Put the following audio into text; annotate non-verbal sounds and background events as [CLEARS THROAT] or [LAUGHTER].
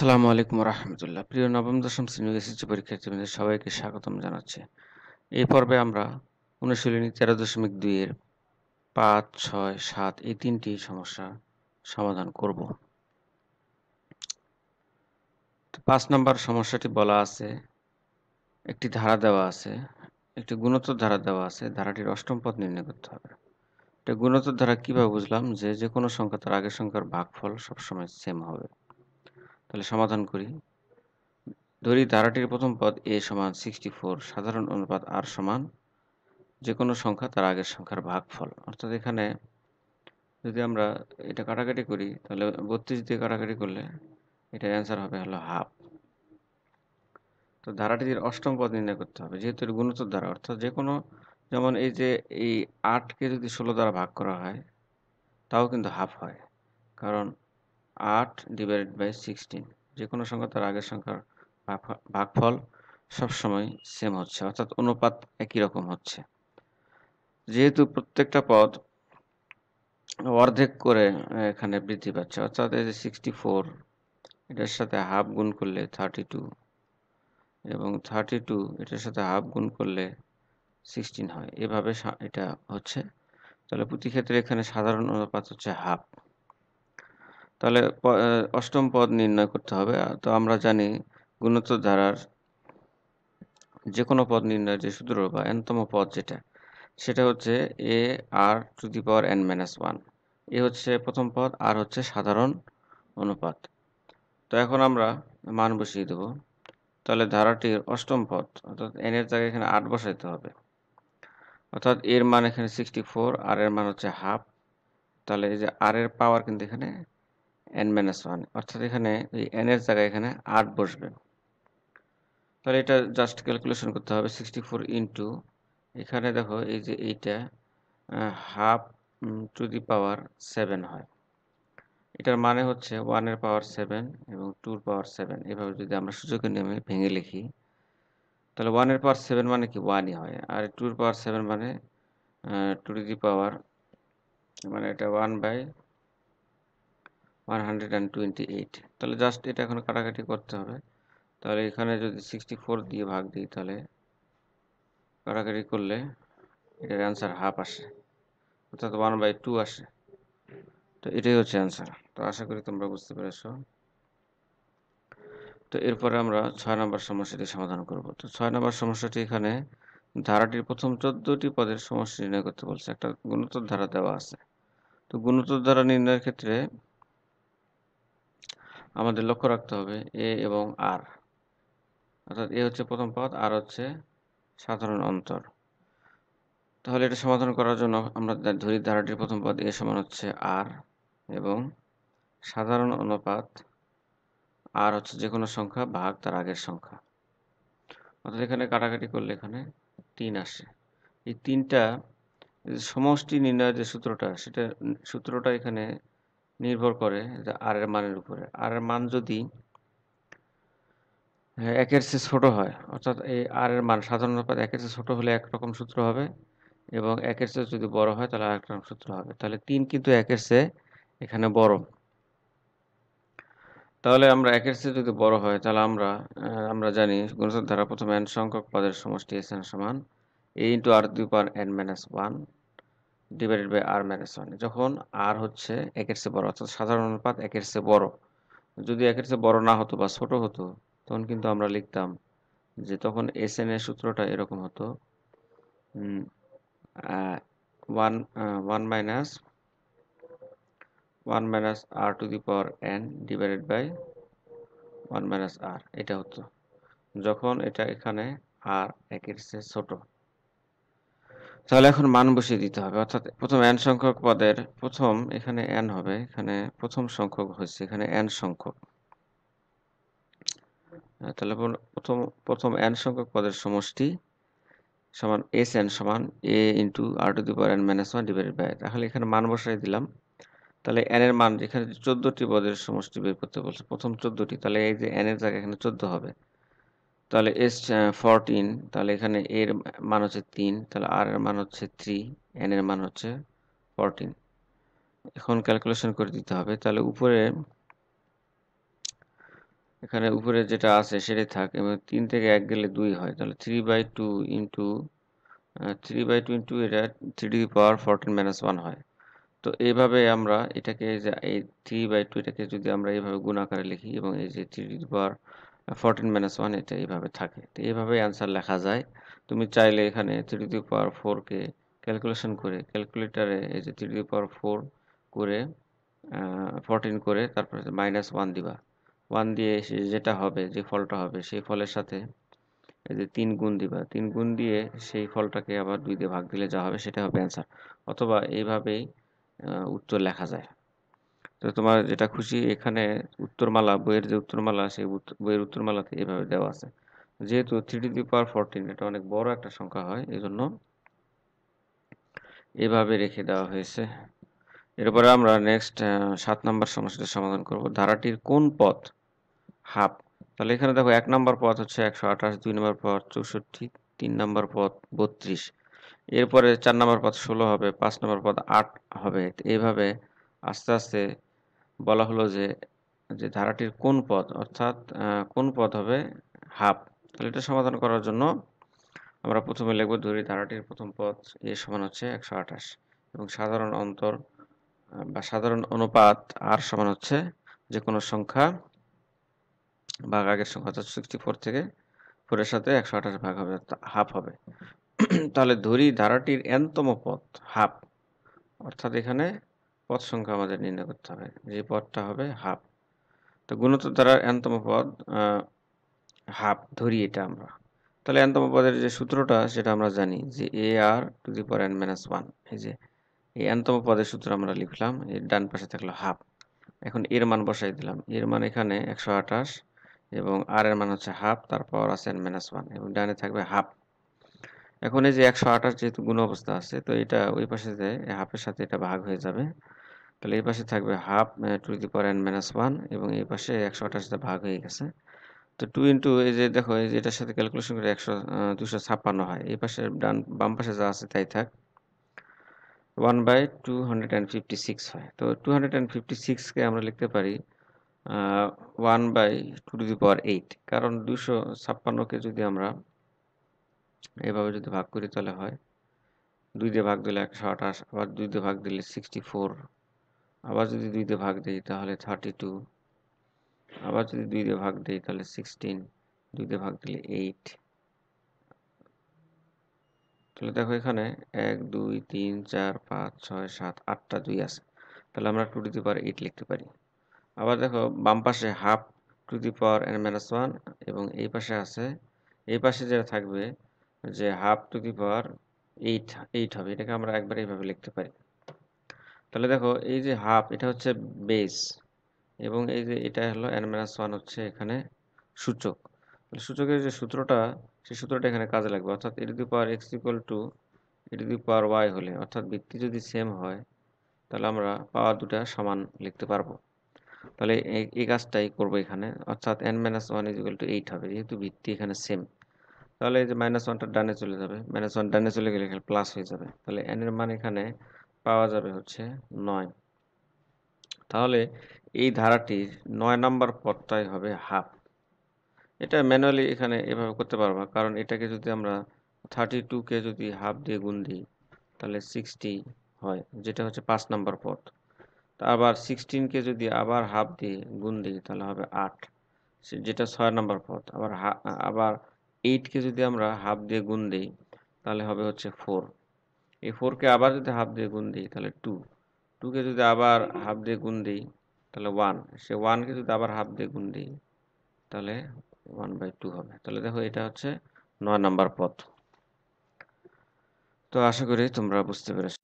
আসসালামু আলাইকুম রহমতুল্লাহ। প্রিয় নবম, দশম শ্রেণি এসএসসি পরীক্ষার্থীদের সবাইকে স্বাগতম জানাচ্ছি। এই পর্বে আমরা অনুশীলনী তেরো দশমিক দুইয়ের পাঁচ, ছয়, সাত এই তিনটি সমস্যা সমাধান করব। পাঁচ নম্বর সমস্যাটি বলা আছে, একটি ধারা দেওয়া আছে, একটি গুণোত্তর ধারা দেওয়া আছে, ধারাটির অষ্টম পদ নির্ণয় করতে হবে। এটা গুণোত্তর ধারা কীভাবে বুঝলাম? যে যে কোনো সংখ্যা তার আগের সংখ্যার ভাগফল সবসময় সেম হবে। তাহলে সমাধান করি। ধরি ধারাটির প্রথম পদ এ সমান সিক্সটি ফোর সাধারণ অনুপাত আর সমান যে কোনো সংখ্যা তার আগের সংখ্যার ভাগফল। অর্থাৎ এখানে যদি আমরা এটা কাটাকাটি করি, তাহলে বত্রিশ দিয়ে কাটাকাটি করলে এটার অ্যান্সার হবে হলো হাফ তো ধারাটির অষ্টম পদ নির্ণয় করতে হবে, যেহেতু এর গুণোত্তর দ্বারা অর্থাৎ যে কোনো যেমন এই যে এই আটকে যদি ষোলো দ্বারা ভাগ করা হয়, তাও কিন্তু হাফ হয়। কারণ আট ডিভাইডেড বাই সিক্সটিন যে কোনো সংখ্যা তার আগের সংখ্যার ভাগফল সবসময় সেম হচ্ছে, অর্থাৎ অনুপাত একই রকম হচ্ছে। যেহেতু প্রত্যেকটা পদ অর্ধেক করে এখানে বৃদ্ধি পাচ্ছে, অর্থাৎ এই যে সিক্সটি ফোর এটার সাথে হাফ গুণ করলে থার্টি টু এবং থার্টি টু এটার সাথে হাফ গুণ করলে সিক্সটিন হয়। এভাবে এটা হচ্ছে। তাহলে প্রতি ক্ষেত্রে এখানে সাধারণ অনুপাত হচ্ছে হাফ তাহলে অষ্টম পদ নির্ণয় করতে হবে। তো আমরা জানি গুণোত্তর ধারার যে কোনো পদ নির্ণয়ের যে সূত্র বা এনতম পদ যেটা, সেটা হচ্ছে a, r to the power n minus one. A হচ্ছে প্রথম পদ, আর হচ্ছে সাধারণ অনুপাত। তো এখন আমরা মান বসিয়ে দেব। তাহলে ধারাটির অষ্টম পদ, অর্থাৎ এন এর জায়গায় এখানে আট বসাইতে হবে। অর্থাৎ এর মান এখানে সিক্সটি ফোর আর এর মান হচ্ছে হাফ তাহলে এই যে আর এর পাওয়ার কিন্তু এখানে এন মাইনাস ওয়ান অর্থাৎ এখানে এই এন এর জায়গায় এখানে আট বসবে। তাহলে এটা জাস্ট ক্যালকুলেশন করতে হবে সিক্সটি ফোর ইন্টু এখানে দেখো এই যে এইটা half to the power seven হয়। এটার মানে হচ্ছে ওয়ানের পাওয়ার সেভেন এবং টুর পাওয়ার সেভেন এভাবে যদি আমরা সূচকের নিয়মে ভেঙে লিখি, তাহলে ওয়ানের পাওয়ার সেভেন মানে কি? ওয়ানই হয়। আর টুর পাওয়ার সেভেন মানে টু দি পাওয়ার মানে এটা one by one hundred and twenty eight তাহলে জাস্ট এটা এখন কাটাকাটি করতে হবে। তাহলে এখানে যদি সিক্সটি ফোর দিয়ে ভাগ দিই তাহলে কাটাকাটি করলে এটার অ্যান্সার হাফ আসে। অর্থাৎ ওয়ান বাই টু আসে। তো এটাই হচ্ছে অ্যান্সার তো আশা করি তোমরা বুঝতে পেরেছ। তো এরপরে আমরা ছয় নম্বর সমস্যাটি সমাধান করব। তো ছয় নম্বর সমস্যাটি এখানে ধারাটির প্রথম চোদ্দটি পদের সমস্যা নির্ণয় করতে বলছে। একটা গুণোত্তর ধারা দেওয়া আছে। তো গুণোত্তর ধারা নির্ণয়ের ক্ষেত্রে আমাদের লক্ষ্য রাখতে হবে, এ এবং আর। অর্থাৎ এ হচ্ছে প্রথম পদ আর হচ্ছে সাধারণ অন্তর। তাহলে এটা সমাধান করার জন্য আমরা ধরি ধারাটির প্রথম পদ এ সমান হচ্ছে আর এবং সাধারণ অনুপাত আর হচ্ছে যে কোনো সংখ্যা ভাগ তার আগের সংখ্যা। অর্থাৎ এখানে কাটাকাটি করলে এখানে তিন আসে। এই তিনটা সমষ্টি নির্ণয়ের যে সূত্রটা, সেটা সূত্রটা এখানে নির্ভর করে আর এর মানের উপরে। আর এর মান যদি একের চেয়ে ছোট হয়, অর্থাৎ এই আর এর মান সাধারণ অনুপাত একের চেয়ে ছোট হলে একরকম সূত্র হবে এবং একের চেয়ে যদি বড় হয় তাহলে আরেক রকম সূত্র হবে। তাহলে তিন কিন্তু একের চেয়ে এখানে বড়। তাহলে আমরা একের চেয়ে যদি বড় হয়, তাহলে আমরা আমরা জানি গুণিতক ধারা প্রথমে এন সংখ্যক পদের সমষ্টি এস এন সমান এ ইন্টু আর দুই power n minus one divided by r minus one যখন আর হচ্ছে একের চেয়ে বড়, অর্থাৎ সাধারণ অনুপাত একের চেয়ে বড়। যদি একের চেয়ে বড় না হতো বা ছোট হতো, তখন কিন্তু আমরা লিখতাম যে তখন এস এন এর সূত্রটা এরকম হতো one one minus one minus r to the power n divided by one minus r এটা হতো। যখন এটা এখানে আর একের চেয়ে ছোট তাহলে এখন মান বসিয়ে দিতে হবে। অর্থাৎ প্রথম এন সংখ্যক পদের প্রথম এখানে এন হবে, এখানে প্রথম সংখ্যক হচ্ছে এখানে এন সংখ্যক। তাহলে প্রথম প্রথম এন সংখ্যক পদের সমষ্টি সমান এস এন সমান a into r to the power n minus one divided by তাহলে এখানে মান বসাই দিলাম। তাহলে এন এর মান এখানে চোদ্দটি পদের সমষ্টি বের করতে বলছে, প্রথম চোদ্দটি, তাহলে এই যে এন এর জায়গায় এখানে চোদ্দ হবে। তাহলে এস ফরটিন তাহলে এখানে এর মান হচ্ছে তিন, তাহলে আর এর মান হচ্ছে থ্রি এন এর মান হচ্ছে ফরটিন এখন ক্যালকুলেশন করে দিতে হবে, তাহলে উপরে, এখানে উপরে যেটা আছে সেটাই থাক, এবং তিন থেকে এক গেলে দুই হয়, তাহলে three by two into three by two into এটা three two power fourteen minus one হয়। তো এইভাবে আমরা এটাকে এই যে এই থ্রি বাই টু এটাকে যদি আমরা এইভাবে গুণ আকারে লিখি, এবং এই যে three two power fourteen minus one এটা এইভাবে থাকে। তো এইভাবে অ্যান্সার লেখা যায়। তুমি চাইলে এখানে থ্রি টু পাওয়ার ফোরকে ক্যালকুলেশন করে ক্যালকুলেটারে এই যে থ্রি টু পাওয়ার ফোর করে ফোরটিন করে, তারপরে মাইনাস ওয়ান দিবা। ওয়ান দিয়ে যেটা হবে, যে ফলটা হবে, সেই ফলের সাথে এই যে তিন গুণ দিবা। তিন গুণ দিয়ে সেই ফলটাকে আবার দুই দিয়ে ভাগ দিলে যা হবে, সেটা হবে অ্যান্সার অথবা এইভাবেই উত্তর লেখা যায়। তো তোমার যেটা খুশি এখানে উত্তরমালা, বইয়ের যে উত্তরমালা, সেই বইয়ের উত্তরমালাতে এভাবে দেওয়া আছে। যেহেতু three two the power fourteen এটা অনেক বড় একটা সংখ্যা হয় এই জন্য এভাবে রেখে দেওয়া হয়েছে। এরপরে আমরা নেক্সট সাত নম্বর সমস্যাটা সমাধান করব। ধারাটির কোন পথ হাফ? তাহলে এখানে দেখো এক নম্বর পথ হচ্ছে একশো আঠাশ, দুই নম্বর পথ চৌষট্টি, তিন নম্বর পথ বত্রিশ। এরপরে চার নম্বর পথ ষোলো হবে, পাঁচ নম্বর পথ আট হবে। এইভাবে আস্তে আস্তে বলা হলো যে যে ধারাটির কোন পদ, অর্থাৎ কোন পদ হবে হাফ? তাহলে এটা সমাধান করার জন্য আমরা প্রথমে লিখব ধরি ধারাটির প্রথম পদ এ সমান হচ্ছে একশো আঠাশ এবং সাধারণ অন্তর বা সাধারণ অনুপাত আর সমান হচ্ছে যে কোনো সংখ্যা ভাগ আগের সংখ্যা, অর্থাৎ সিক্সটি ফোর থেকে ফোরের সাথে একশো আঠাশ ভাগ হবে হাফ হবে। [CLEARS THROAT] তাহলে ধরি ধারাটির এনতম পথ হাফ অর্থাৎ এখানে পদ সংখ্যা আমাদের নির্ণয় করতে হবে। যে পদটা হবে হাফ তো গুণোত্তর দ্বারা এনতম পদ হাফ ধরি এটা আমরা। তাহলে এনতম পদের যে সূত্রটা, সেটা আমরা জানি যে a r to the power n minus one এই যে, এই এনতম পদের সূত্র আমরা লিখলাম, এর ডান পাশে থাকল হাফ এখন এর মান বসাই দিলাম। এর মান এখানে একশো আঠাশ এবং আর এর মান হচ্ছে হাফ তারপর আছে এন মাইনাস ওয়ান এবং ডানে থাকবে হাফ এখন এই যে একশো আঠাশ যেহেতু গুণ অবস্থা আছে, তো এটা ওই পাশে হাফের সাথে এটা ভাগ হয়ে যাবে। তাহলে এই পাশে থাকবে half to the power n minus one এবং এই পাশে একশো আঠাশটা ভাগ হয়ে গেছে। তো টু ইন্টু এই যে দেখো, এই যে এটার সাথে ক্যালকুলেশন করে একশো দুশো ছাপ্পান্ন হয়। এই পাশে ডান, বাম পাশে যা আছে তাই থাক। One by two hundred and fifty six হয়। তো টু হান্ড্রেড অ্যান্ড ফিফটি সিক্সকে আমরা লিখতে পারি one by two to the power eight কারণ দুশো ছাপ্পান্নকে যদি আমরা এভাবে যদি ভাগ করি তাহলে হয়, দুই দিয়ে ভাগ দিলে একশো আঠাশ, আবার দুই দিয়ে ভাগ দিলে সিক্সটি ফোর আবার যদি দুই দিয়ে ভাগ দিই তাহলে থার্টি টু আবার যদি দুই দিয়ে ভাগ দিই তাহলে সিক্সটিন দুই দিয়ে ভাগ দিলে এইট তাহলে দেখো এখানে এক, দুই, তিন, চার, পাঁচ, ছয়, সাত, আটটা দুই আছে। তাহলে আমরা টু টু দি এইট লিখতে পারি। আবার দেখো বাম পাশে half to the power n minus one এবং এই পাশে আছে, এই পাশে যেটা থাকবে যে half to the power eight eight হবে। এটাকে আমরা একবার এইভাবে লিখতে পারি। তাহলে দেখো, এই যে হাফ এটা হচ্ছে বেস এবং এই যে এটা হলো এন মাইনাস ওয়ান হচ্ছে এখানে সূচক। সূচকের যে সূত্রটা, সেই সূত্রটা এখানে কাজে লাগবে। অর্থাৎ a to the power x equal to a to the power y হলে, অর্থাৎ ভিত্তি যদি সেম হয়, তাহলে আমরা পাওয়ার দুটা সমান লিখতে পারব। তাহলে এই কাজটাই করব এখানে। অর্থাৎ n minus one is equal to eight হবে, যেহেতু ভিত্তি এখানে সেম তাহলে এই যে মাইনাস ওয়ানটা ডানে চলে যাবে। মাইনাস ওয়ান ডানে চলে গেলে এখানে প্লাস হয়ে যাবে। তাহলে এন এর মান এখানে পাওয়া যাবে হচ্ছে নয়। তাহলে এই ধারাটির নয় নাম্বার পদটাই হবে হাফ। এটা ম্যানুয়ালি এখানে এভাবে করতে পারবা কারণ এটাকে যদি আমরা থার্টি টুকে যদি হাফ দিয়ে গুণ দিই, তাহলে সিক্সটি হয়, যেটা হচ্ছে পাঁচ নাম্বার পদ। আবার সিক্সটিনকে যদি আবার হাফ দিয়ে গুণ দিই, তাহলে হবে আট। যেটা ছয় নাম্বার পদ, আবার আবার এইটকে যদি আমরা হাফ দিয়ে গুণ দিই, তাহলে হবে হচ্ছে ফোর এই ফোরকে আবার যদি হাফ দিয়ে গুণ দিই, তাহলে টু টুকে যদি আবার হাফ দিয়ে গুণ দিই, তাহলে ওয়ান সে ওয়ানকে যদি আবার হাফ দিয়ে গুণ দিই, তাহলে ওয়ান বাই টু হবে। তাহলে দেখো এটা হচ্ছে নয় নাম্বার পথ। তো আশা করি তোমরা বুঝতে পেরেছ।